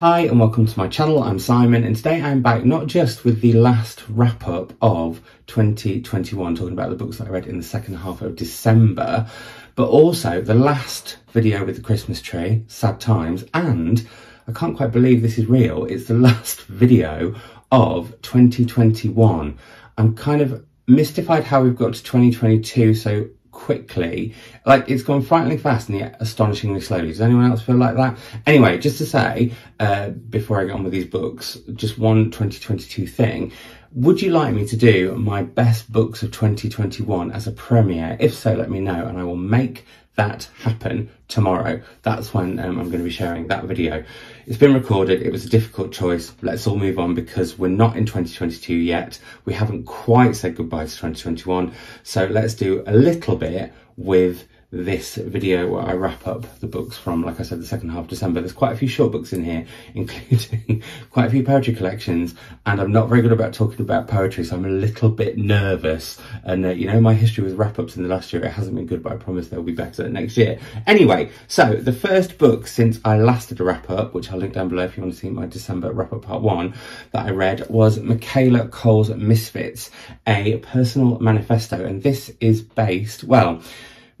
Hi and welcome to my channel, I'm Simon and today I'm back not just with the last wrap up of 2021 talking about the books that I read in the second half of December but also the last video with the Christmas tree, Sad Times and I can't quite believe this is real, it's the last video of 2021. I'm kind of mystified how we've got to 2022 so quickly. Like it's gone frighteningly fast and yet astonishingly slowly. Does anyone else feel like that? Anyway, just to say, uh, before I get on with these books, just one 2022 thing. Would you like me to do my best books of 2021 as a premiere? If so, let me know and I will make that happen tomorrow. That's when um, I'm going to be sharing that video. It's been recorded. It was a difficult choice. Let's all move on because we're not in 2022 yet. We haven't quite said goodbye to 2021. So let's do a little bit with this video where I wrap up the books from, like I said, the second half of December. There's quite a few short books in here, including quite a few poetry collections. And I'm not very good about talking about poetry, so I'm a little bit nervous. And, uh, you know, my history with wrap ups in the last year, it hasn't been good, but I promise they'll be better next year. Anyway, so the first book since I last did a wrap up, which I'll link down below if you want to see my December wrap up part one, that I read was Michaela Coel's Misfits, a personal manifesto. And this is based, well,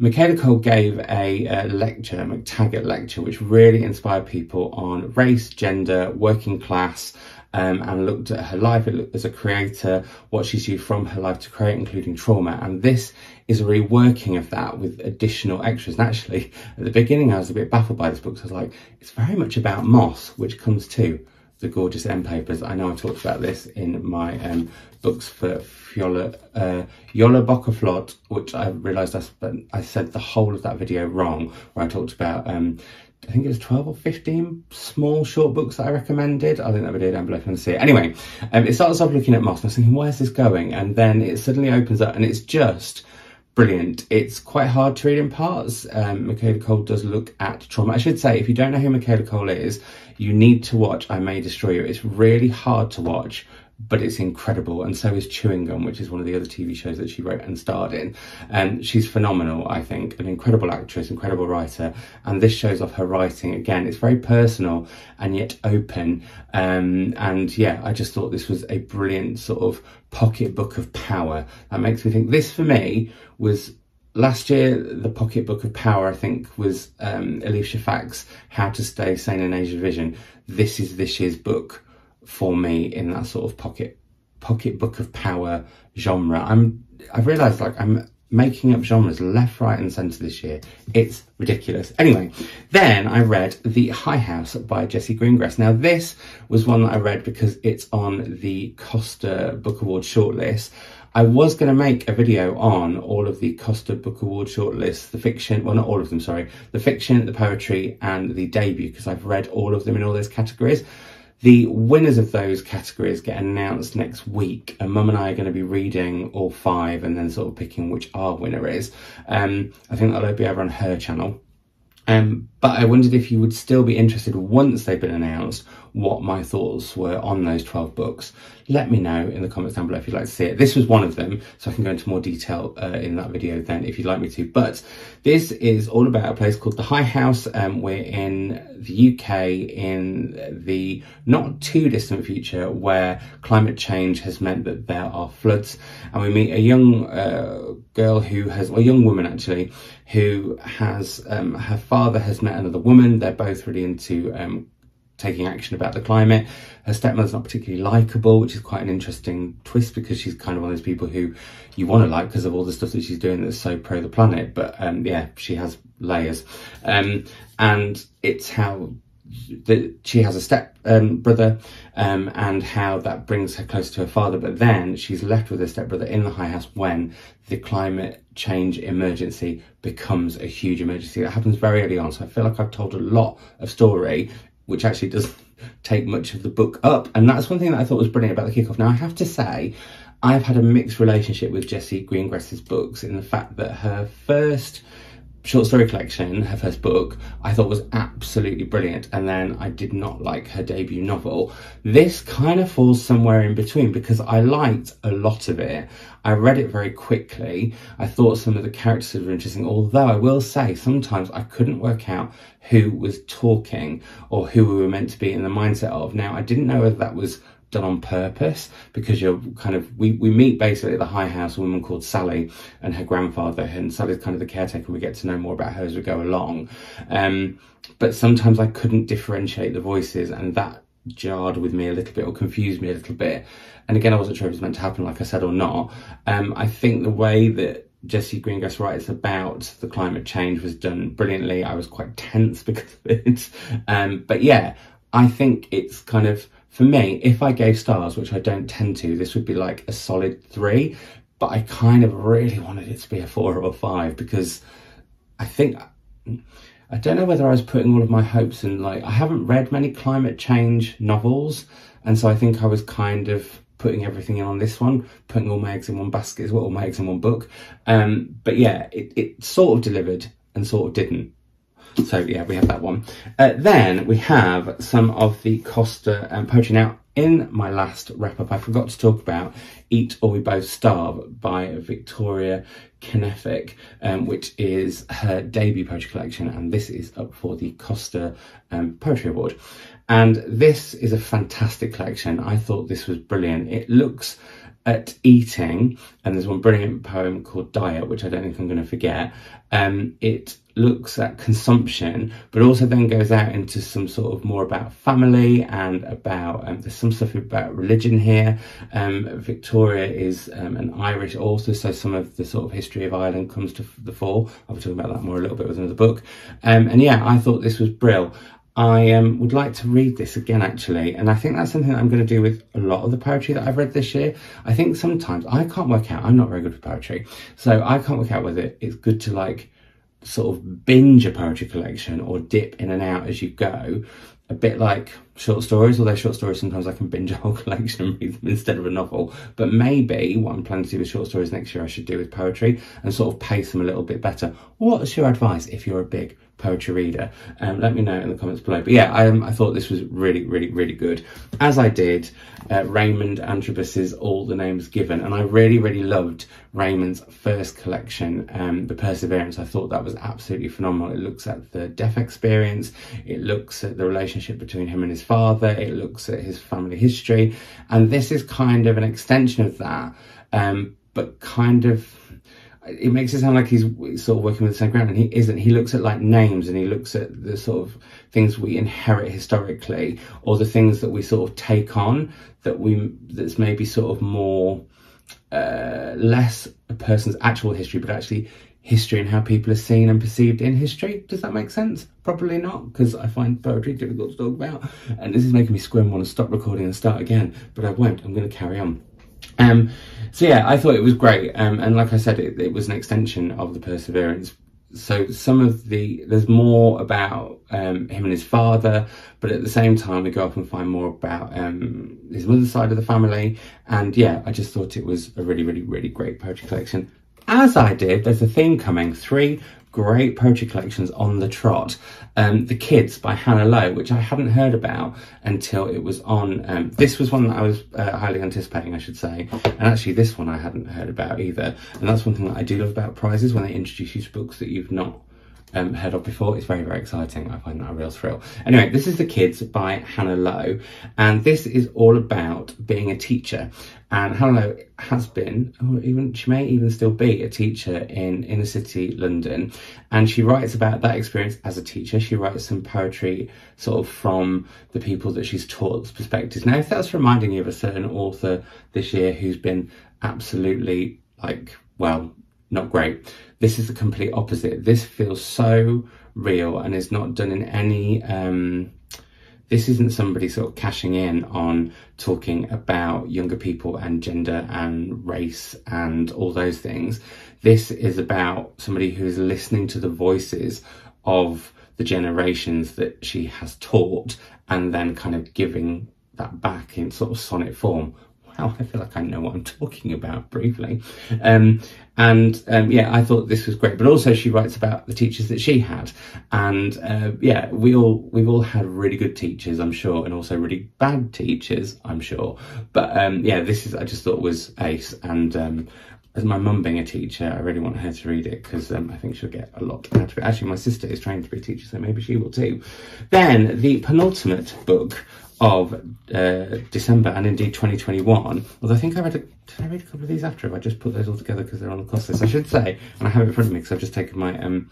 Michaela Coel gave a, a lecture, a MacTaggart lecture, which really inspired people on race, gender, working class, um, and looked at her life as a creator, what she's used from her life to create, including trauma. And this is a reworking of that with additional extras. And actually, at the beginning, I was a bit baffled by this book. So I was like, it's very much about moss, which comes too the gorgeous M papers. I know I talked about this in my um, books for Fjola, uh, Yola Bockerflot, which I realised I, I said the whole of that video wrong, where I talked about, um, I think it was 12 or 15 small short books that I recommended. I'll link that video down below if you want to see it. Anyway, um, it starts off looking at Moss and I was thinking, where's this going? And then it suddenly opens up and it's just brilliant. It's quite hard to read in parts. Um, Michaela Coel does look at trauma. I should say, if you don't know who Michaela Coel is, you need to watch I May Destroy You. It's really hard to watch, but it's incredible. And so is Chewing Gum, which is one of the other TV shows that she wrote and starred in. And she's phenomenal, I think, an incredible actress, incredible writer. And this shows off her writing. Again, it's very personal and yet open. Um, and yeah, I just thought this was a brilliant sort of pocketbook of power. That makes me think this for me was last year, the pocketbook of power, I think, was um, Elif Shafak's How to Stay Sane in an Age of Division. This is this year's book for me in that sort of pocket pocketbook of power genre. I'm I've realised like I'm making up genres left, right, and centre this year. It's ridiculous. Anyway, then I read The High House by Jessie Greengrass. Now, this was one that I read because it's on the Costa Book Award shortlist. I was going to make a video on all of the Costa Book Award shortlists, the fiction, well, not all of them, sorry, the fiction, the poetry, and the debut, because I've read all of them in all those categories. The winners of those categories get announced next week, and Mum and I are going to be reading all five and then sort of picking which our winner is. Um, I think that'll be over on her channel. Um, but I wondered if you would still be interested once they've been announced what my thoughts were on those 12 books. Let me know in the comments down below if you'd like to see it. This was one of them, so I can go into more detail uh, in that video then if you'd like me to. But this is all about a place called the High House. Um, we're in the UK in the not too distant future where climate change has meant that there are floods. And we meet a young uh, girl who has, well, a young woman actually, who has, um, her father has met another woman. They're both really into um, taking action about the climate. Her stepmother's not particularly likable, which is quite an interesting twist because she's kind of one of those people who you want to like because of all the stuff that she's doing that's so pro the planet. But um, yeah, she has layers. Um, and it's how that she has a step um, brother um, and how that brings her close to her father. But then she's left with her stepbrother in the high house when the climate change emergency becomes a huge emergency. That happens very early on. So I feel like I've told a lot of story which actually doesn't take much of the book up. And that's one thing that I thought was brilliant about the kickoff. Now, I have to say, I've had a mixed relationship with Jessie Greengrass's books in the fact that her first short story collection, her first book, I thought was absolutely brilliant. And then I did not like her debut novel. This kind of falls somewhere in between because I liked a lot of it. I read it very quickly. I thought some of the characters were interesting, although I will say sometimes I couldn't work out who was talking or who we were meant to be in the mindset of. Now, I didn't know whether that was done on purpose because you're kind of we, we meet basically at the high house a woman called Sally and her grandfather and Sally's kind of the caretaker. We get to know more about her as we go along. Um, but sometimes I couldn't differentiate the voices and that jarred with me a little bit or confused me a little bit. And again I wasn't sure if it was meant to happen like I said or not. Um, I think the way that Jessie Greengrass writes about the climate change was done brilliantly. I was quite tense because of it. Um, but yeah I think it's kind of for me, if I gave stars, which I don't tend to, this would be like a solid three, but I kind of really wanted it to be a four or a five because I think, I don't know whether I was putting all of my hopes in, like, I haven't read many climate change novels, and so I think I was kind of putting everything in on this one, putting all my eggs in one basket as well, all my eggs in one book. Um, but yeah, it, it sort of delivered and sort of didn't. So yeah, we have that one. Uh, then we have some of the Costa um, poetry. Now, in my last wrap up, I forgot to talk about Eat or We Both Starve by Victoria Kennefick, um, which is her debut poetry collection, and this is up for the Costa um, Poetry Award. And this is a fantastic collection. I thought this was brilliant. It looks at eating, and there's one brilliant poem called Diet, which I don't think I'm going to forget. Um, it looks at consumption, but also then goes out into some sort of more about family and about um, there's some stuff about religion here. Um, Victoria is um, an Irish author, so some of the sort of history of Ireland comes to the fore. I'll be talking about that more a little bit with another book. Um, and yeah, I thought this was brill. I um, would like to read this again, actually, and I think that's something that I'm going to do with a lot of the poetry that I've read this year. I think sometimes I can't work out, I'm not very good with poetry, so I can't work out whether it's good to like sort of binge a poetry collection or dip in and out as you go, a bit like short stories, although short stories sometimes I can binge a whole collection and read them instead of a novel. But maybe what I'm planning to do with short stories next year I should do with poetry and sort of pace them a little bit better. What's your advice if you're a big poetry reader? Um, let me know in the comments below. But yeah, I, um, I thought this was really, really, really good. As I did uh, Raymond Antrobus's All the Names Given, and I really, really loved Raymond's first collection, um, The Perseverance. I thought that was absolutely phenomenal. It looks at the deaf experience, it looks at the relationship between him and his father, it looks at his family history, and this is kind of an extension of that, um, but kind of it makes it sound like he's sort of working with the same ground and he isn't. He looks at like names and he looks at the sort of things we inherit historically or the things that we sort of take on that we that's maybe sort of more uh, less a person's actual history but actually history and how people are seen and perceived in history. Does that make sense? Probably not because i find poetry difficult to talk about and this is making me squirm want to stop recording and start again but i won't. I'm going to carry on um, so yeah, I thought it was great, um, and like I said, it, it, was an extension of the Perseverance. So some of the there's more about um, him and his father, but at the same time we go up and find more about um, his mother's side of the family. And yeah, I just thought it was a really, really, really great poetry collection. As I did, there's a theme coming: three great poetry collections on the trot. Um, the Kids by Hannah Lowe, which I hadn't heard about until it was on. Um, this was one that I was uh, highly anticipating, I should say. And actually, this one I hadn't heard about either. And that's one thing that I do love about prizes when they introduce you to books that you've not um, heard of before. It's very, very exciting. I find that a real thrill. Anyway, this is The Kids by Hannah Lowe, and this is all about being a teacher. And Hannah Lowe has been, or even she may even still be, a teacher in inner city London. And she writes about that experience as a teacher. She writes some poetry sort of from the people that she's taught's perspectives. Now, if that's reminding you of a certain author this year who's been absolutely like, well, not great. This is the complete opposite. This feels so real and is not done in any. Um, this isn't somebody sort of cashing in on talking about younger people and gender and race and all those things. This is about somebody who is listening to the voices of the generations that she has taught and then kind of giving that back in sort of sonnet form I feel like I know what I'm talking about briefly. Um, and um, yeah, I thought this was great. But also, she writes about the teachers that she had, and uh, yeah, we all we've all had really good teachers, I'm sure, and also really bad teachers, I'm sure. But um, yeah, this is I just thought was ace, and um, as my mum being a teacher, I really want her to read it because um, I think she'll get a lot out of it. Actually, my sister is trained to be a teacher, so maybe she will too. Then the penultimate book of uh, December and indeed 2021. Although I think I read a, did I read a couple of these after? I just put those all together because they're on the cost list, I should say, and I have it in front of me because I've just taken my um,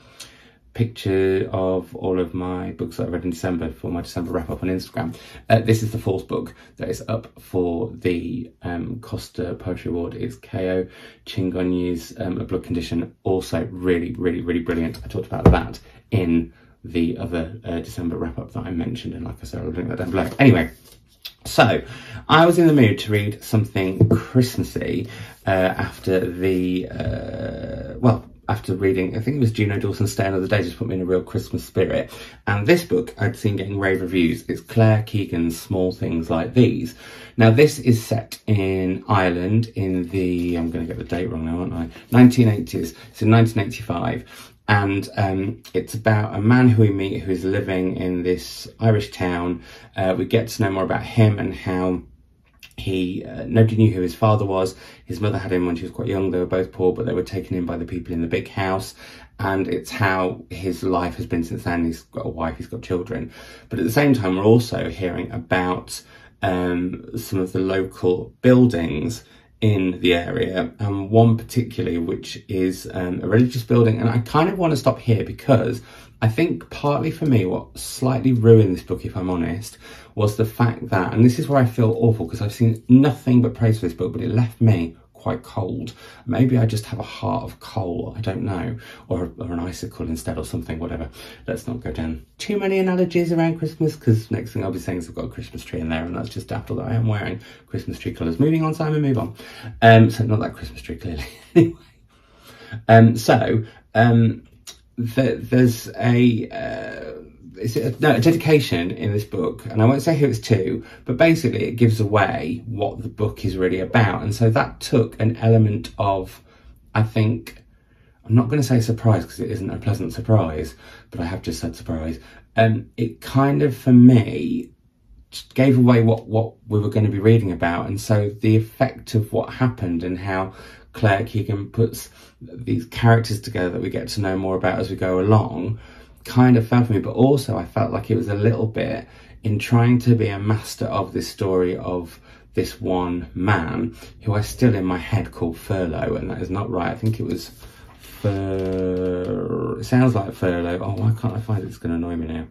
picture of all of my books that I read in December for my December wrap up on Instagram. Uh, this is the fourth book that is up for the um, Costa Poetry Award. It's Kayo Chingonyi's um, A Blood Condition. Also really, really, really brilliant. I talked about that in the other uh, December wrap up that I mentioned, and like I said, I'll link that down below. Anyway, so I was in the mood to read something Christmassy uh, after the uh, well after reading, I think it was Juno Dawson's Stay Another Day, just put me in a real Christmas spirit. And this book I'd seen getting rave reviews. It's Claire Keegan's Small Things Like These. Now, this is set in Ireland in the, I'm going to get the date wrong now, aren't I? 1980s. It's in 1985. And um, it's about a man who we meet who's living in this Irish town. Uh, we get to know more about him and how he uh, nobody knew who his father was. His mother had him when she was quite young. They were both poor, but they were taken in by the people in the big house. And it's how his life has been since then. He's got a wife, he's got children. But at the same time, we're also hearing about um, some of the local buildings in the area, and one particularly, which is um, a religious building. And I kind of want to stop here because I think partly for me, what slightly ruined this book, if I'm honest, was the fact that, and this is where I feel awful because I've seen nothing but praise for this book, but it left me quite cold. Maybe I just have a heart of coal, I don't know, or, or an icicle instead or something, whatever. Let's not go down too many analogies around Christmas because next thing I'll be saying is I've got a Christmas tree in there and that's just after that I am wearing Christmas tree colours. Moving on, Simon, move on. Um, so not that Christmas tree, clearly. anyway. Um, so, um, there's a, uh, it's a, no, a dedication in this book, and I won't say who it's to, but basically it gives away what the book is really about. And so that took an element of, I think, I'm not going to say surprise because it isn't a pleasant surprise, but I have just said surprise. Um, it kind of, for me, gave away what, what we were going to be reading about. And so the effect of what happened and how Claire Keegan puts these characters together that we get to know more about as we go along kind of fell for me, but also I felt like it was a little bit in trying to be a master of this story of this one man who I still in my head call Furlough, and that is not right. I think it was Fur. It sounds like Furlough. Oh, why can't I find it? It's going to annoy me now.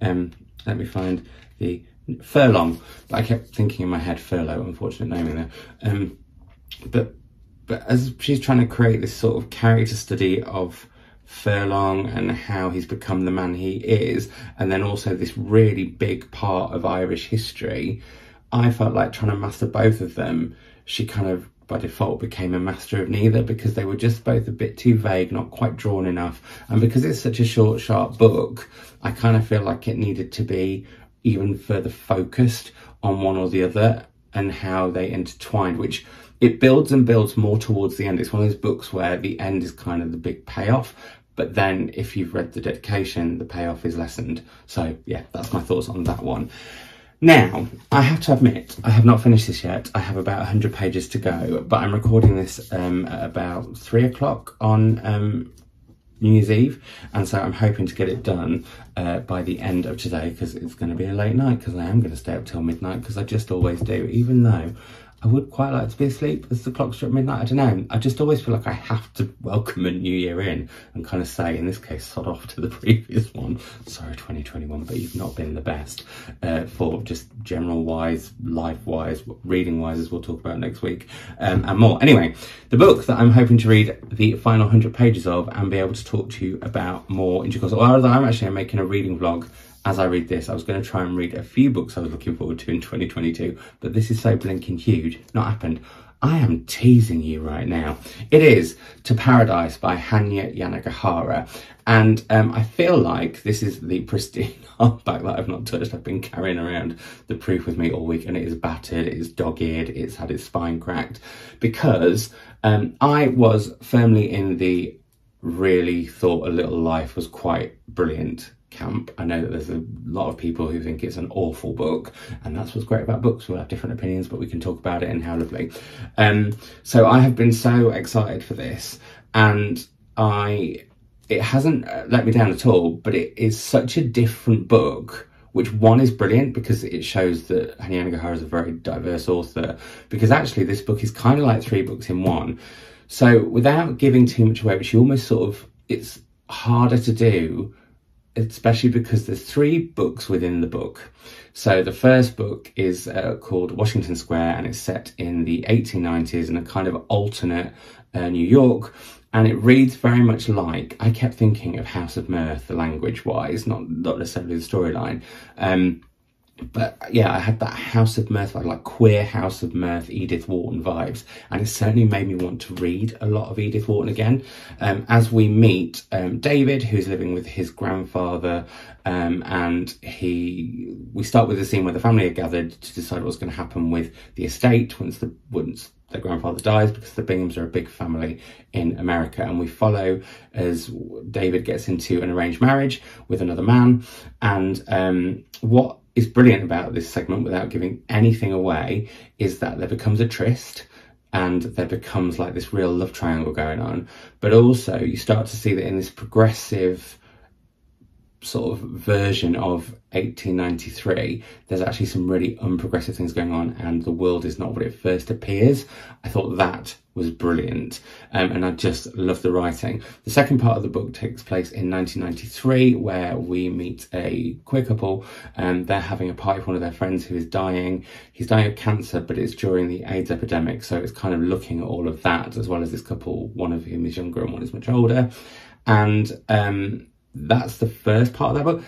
Um, let me find the Furlong. But I kept thinking in my head Furlough. Unfortunate naming there. Um, but but as she's trying to create this sort of character study of Furlong and how he's become the man he is, and then also this really big part of Irish history, I felt like trying to master both of them, she kind of by default became a master of neither because they were just both a bit too vague, not quite drawn enough. And because it's such a short, sharp book, I kind of feel like it needed to be even further focused on one or the other and how they intertwined, which it builds and builds more towards the end. It's one of those books where the end is kind of the big payoff, but then if you've read the dedication, the payoff is lessened. So yeah, that's my thoughts on that one. Now, I have to admit, I have not finished this yet. I have about 100 pages to go, but I'm recording this um, at about three o'clock on um, New Year's Eve, and so I'm hoping to get it done uh, by the end of today because it's going to be a late night because I am going to stay up till midnight because I just always do, even though I would quite like to be asleep as the clock struck midnight. I don't know. I just always feel like I have to welcome a new year in and kind of say, in this case, sod off to the previous one. Sorry, 2021, but you've not been the best uh, for just general wise, life wise, reading wise, as we'll talk about next week, um, and more. Anyway, the book that I'm hoping to read the final 100 pages of and be able to talk to you about more in due course, Well, I'm actually making a reading vlog as I read this, I was going to try and read a few books I was looking forward to in 2022, but this is so blinking huge, not happened. I am teasing you right now. It is To Paradise by Hanya Yanagihara. And um, I feel like this is the pristine hardback that I've not touched. I've been carrying around the proof with me all week and it is battered, it is dog-eared, it's had its spine cracked because um, I was firmly in the really thought A Little Life was quite brilliant camp. I know that there's a lot of people who think it's an awful book, and that's what's great about books. We'll have different opinions, but we can talk about it and how lovely. Um, so I have been so excited for this, and I it hasn't uh, let me down at all. But it is such a different book. Which one is brilliant because it shows that Hanya Yanagihara is a very diverse author. Because actually, this book is kind of like three books in one. So without giving too much away, which you almost sort of it's harder to do especially because there's three books within the book. So the first book is uh, called Washington Square and it's set in the 1890s in a kind of alternate uh, New York. And it reads very much like, I kept thinking of House of Mirth, the language wise, not, not necessarily the storyline. Um, but yeah, I had that House of Mirth, like, queer House of Mirth, Edith Wharton vibes, and it certainly made me want to read a lot of Edith Wharton again. Um, as we meet um, David, who's living with his grandfather, um, and he, we start with a scene where the family are gathered to decide what's going to happen with the estate once the once their grandfather dies, because the Binghams are a big family in America, and we follow as David gets into an arranged marriage with another man, and um, what is brilliant about this segment without giving anything away is that there becomes a tryst and there becomes like this real love triangle going on. But also you start to see that in this progressive sort of version of 1893, there's actually some really unprogressive things going on and the world is not what it first appears. I thought that was brilliant um, and I just love the writing. The second part of the book takes place in 1993 where we meet a queer couple and they're having a party with one of their friends who is dying. He's dying of cancer but it's during the AIDS epidemic so it's kind of looking at all of that as well as this couple, one of whom is younger and one is much older. And um, that's the first part of that book.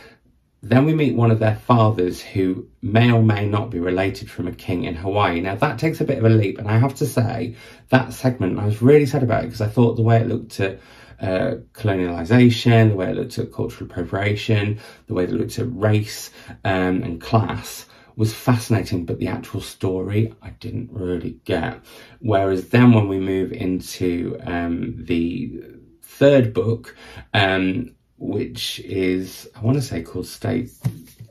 Then we meet one of their fathers who may or may not be related from a king in Hawaii. Now that takes a bit of a leap, and I have to say that segment I was really sad about it because I thought the way it looked at uh, colonialization, the way it looked at cultural appropriation, the way it looked at race um, and class was fascinating, but the actual story I didn't really get. Whereas then when we move into um, the third book, um, which is, I want to say called State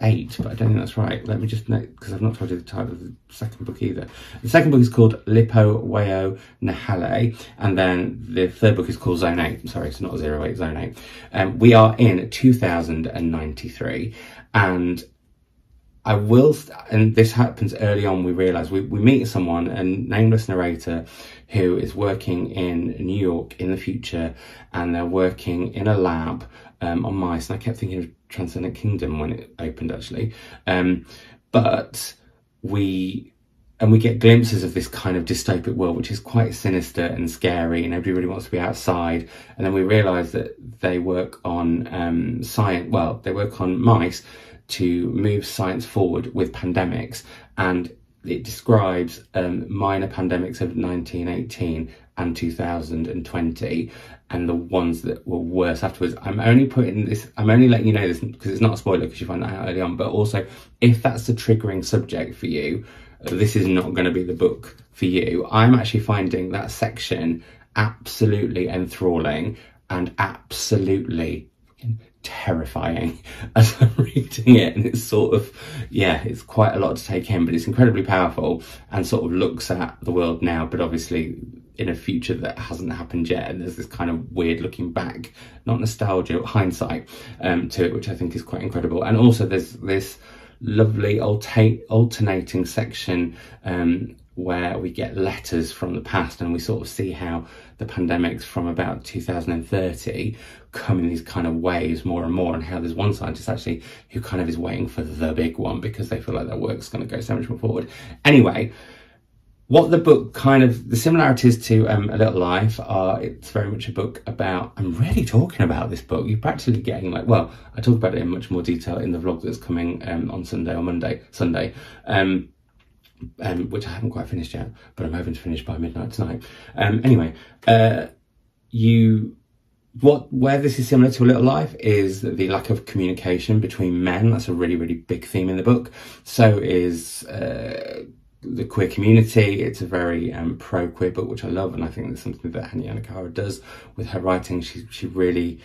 8, but I don't think that's right. Let me just note, because I've not told you the title of the second book either. The second book is called Lipo Weo Nahale, and then the third book is called Zone 8. I'm sorry, it's not 08, Zone 8. Um, we are in 2093, and I will, and this happens early on, we realise we, we meet someone, a nameless narrator, who is working in New York in the future, and they're working in a lab um, on mice, and I kept thinking of Transcendent Kingdom when it opened actually. Um, but we and we get glimpses of this kind of dystopic world, which is quite sinister and scary, and everybody really wants to be outside. And then we realise that they work on um, science. Well, they work on mice to move science forward with pandemics, and it describes um, minor pandemics of 1918 and 2020 and the ones that were worse afterwards. I'm only putting this, I'm only letting you know this because it's not a spoiler because you find that out early on, but also if that's a triggering subject for you, this is not going to be the book for you. I'm actually finding that section absolutely enthralling and absolutely terrifying as I'm reading it. And it's sort of, yeah, it's quite a lot to take in, but it's incredibly powerful and sort of looks at the world now, but obviously in a future that hasn't happened yet. And there's this kind of weird looking back, not nostalgia, hindsight um, to it, which I think is quite incredible. And also there's this lovely alter- alternating section um, where we get letters from the past and we sort of see how the pandemics from about 2030 come in these kind of waves more and more and how there's one scientist actually who kind of is waiting for the big one because they feel like their work's going to go so much more forward. Anyway, what the book kind of the similarities to um, a little life are it's very much a book about i'm really talking about this book. You're practically getting like well i talk about it in much more detail in the vlog that's coming um, on sunday or monday sunday um, um, which I haven't quite finished yet, but I'm hoping to finish by midnight tonight. Um, anyway, uh, you what where this is similar to a little life is the lack of communication between men. That's a really really big theme in the book. So is uh, the queer community. It's a very um, pro queer book which i love and i think that's something that Hanya Yanagihara does with her writing. She, she really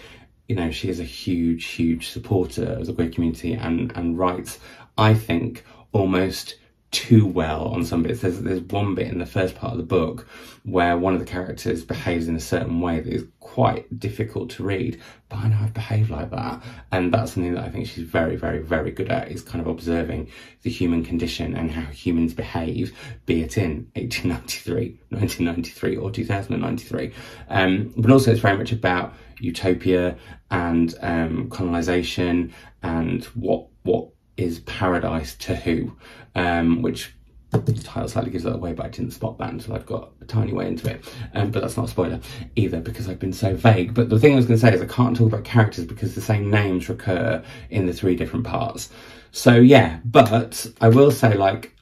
you know she is a huge huge supporter of the queer community and and writes i think almost too well on some bits. There's, there's one bit in the first part of the book where one of the characters behaves in a certain way that is quite difficult to read, but I know I've behaved like that. And that's something that I think she's very, very, very good at is kind of observing the human condition and how humans behave, be it in 1893, 1993 or 2093. Um, but also it's very much about utopia and um, colonization and what, what is paradise to who, um, which the title slightly gives that away, but I didn't spot that until I'd got a tiny way into it. Um, but that's not a spoiler either because I've been so vague. But the thing I was going to say is I can't talk about characters because the same names recur in the three different parts. So yeah, but I will say like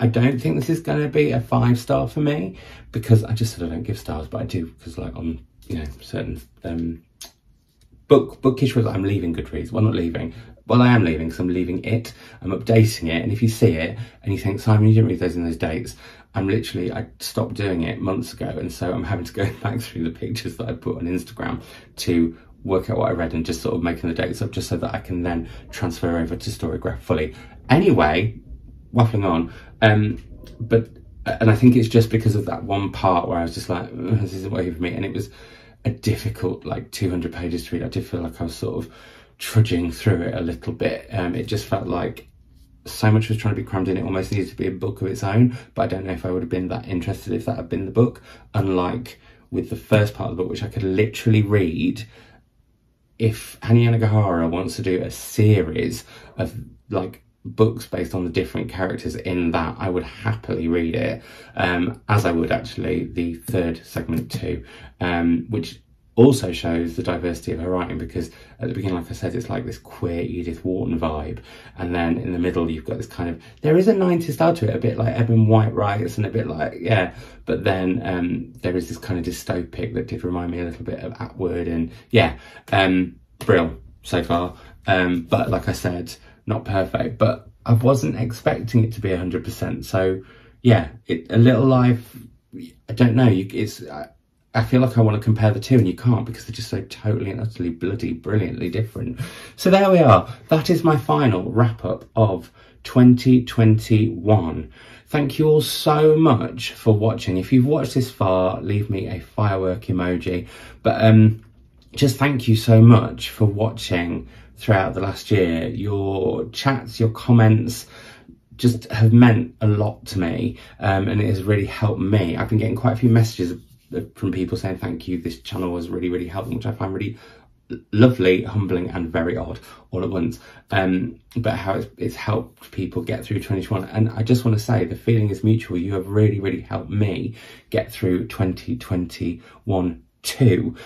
I don't think this is going to be a five star for me because I just sort of don't give stars, but I do because like on you know certain um, book bookish was I'm leaving Goodreads. Well, not leaving well, I am leaving because I'm leaving it. I'm updating it. And if you see it and you think, Simon, you didn't read those in those dates, I'm literally, I stopped doing it months ago. And so I'm having to go back through the pictures that I put on Instagram to work out what I read and just sort of making the dates up just so that I can then transfer over to Storygraph fully. Anyway, waffling on. Um, but, and I think it's just because of that one part where I was just like, this isn't working for me. And it was a difficult, like 200 pages to read. I did feel like I was sort of, trudging through it a little bit. Um, it just felt like so much was trying to be crammed in. It almost needed to be a book of its own, but I don't know if I would have been that interested if that had been the book. Unlike with the first part of the book, which I could literally read. If Hanya Yanagihara wants to do a series of like books based on the different characters in that, I would happily read it, um, as I would actually the third segment too, um, which also shows the diversity of her writing because at the beginning, like I said, it's like this queer Edith Wharton vibe. And then in the middle, you've got this kind of, there is a 90s style to it, a bit like Edmund White writes and a bit like, yeah. But then um, there is this kind of dystopic that did remind me a little bit of Atwood and yeah, um, brill so far. Um, but like I said, not perfect, but I wasn't expecting it to be 100%. So yeah, it, a little life, I don't know, it's, I feel like I want to compare the two and you can't because they're just so totally and utterly bloody brilliantly different. So there we are. That is my final wrap up of 2021. Thank you all so much for watching. If you've watched this far, leave me a firework emoji. But um, just thank you so much for watching throughout the last year. Your chats, your comments, just have meant a lot to me um, and it has really helped me. I've been getting quite a few messages from people saying thank you. This channel was really, really helpful, which I find really lovely, humbling, and very odd all at once. Um, but how it's, it's, helped people get through 2021. And I just want to say the feeling is mutual. You have really, really helped me get through 2021 too.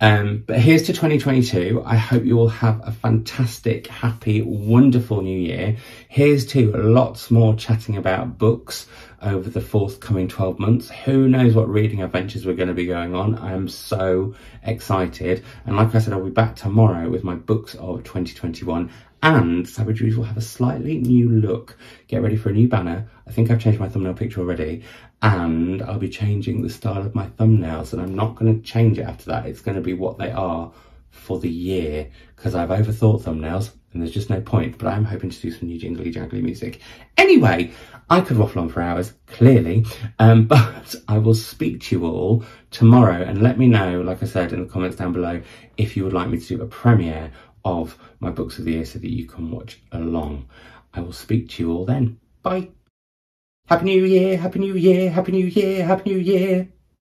Um, but here's to 2022. I hope you all have a fantastic, happy, wonderful new year. Here's to lots more chatting about books over the forthcoming 12 months. Who knows what reading adventures we're going to be going on. I am so excited. And like I said, I'll be back tomorrow with my books of 2021 and Savidge Reads will have a slightly new look. Get ready for a new banner. I think I've changed my thumbnail picture already and I'll be changing the style of my thumbnails and I'm not going to change it after that. It's going to be what they are for the year because I've overthought thumbnails and there's just no point, but I'm hoping to do some new jingly jangly music. Anyway, I could waffle on for hours, clearly, um, but I will speak to you all tomorrow and let me know, like I said in the comments down below, if you would like me to do a premiere of my books of the year so that you can watch along. I will speak to you all then. Bye. Happy New Year, Happy New Year, Happy New Year, Happy New Year.